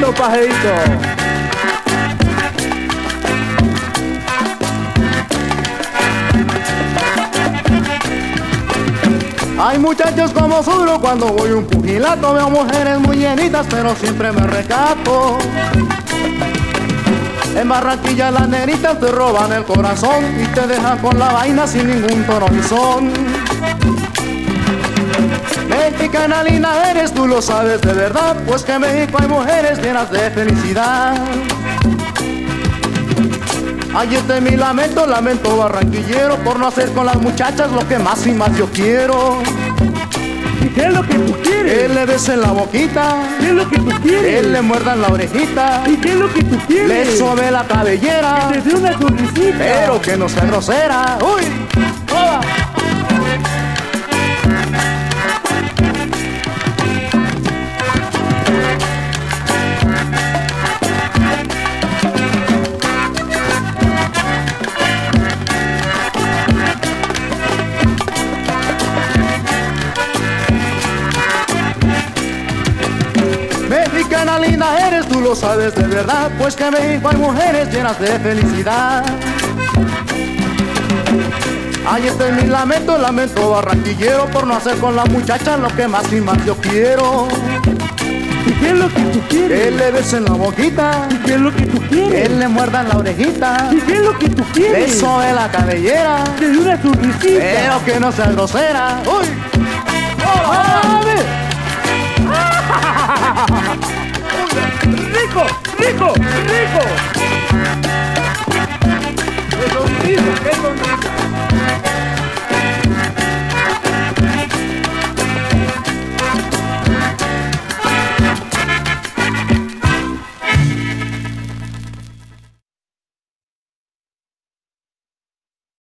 bajito. Hay muchachos como suro cuando voy un pugilato Veo mujeres muy llenitas pero siempre me recato En Barranquilla las neritas te roban el corazón Y te dejan con la vaina sin ningún tono Mexicana linda eres, tú lo sabes de verdad Pues que en México hay mujeres llenas de felicidad Ay, este es mi lamento, lamento barranquillero Por no hacer con las muchachas lo que más y más yo quiero ¿Y qué es lo que tú quieres? Que le besen la boquita ¿Qué es lo que tú quieres? le muerdan la orejita ¿Y qué es lo que tú quieres? Le sobe la cabellera Que te dé una sonrisita. Pero que no sea grosera ¡Uy! ¡Toda! Mexicana linda eres, tú lo sabes de verdad Pues que en México hay mujeres llenas de felicidad Ay, este es mi lamento, lamento barranquillero Por no hacer con la muchacha lo que más y más yo quiero ¿Y qué es lo que tú Que quieres? le besen la boquita ¿Y qué es lo que tú Que quieres? le muerdan la orejita ¿Y qué es lo que tú quieres? sobe la cabellera Que una sonrisita. Pero que no sea grosera ¡Uy! ¡Ave! rico, rico, rico.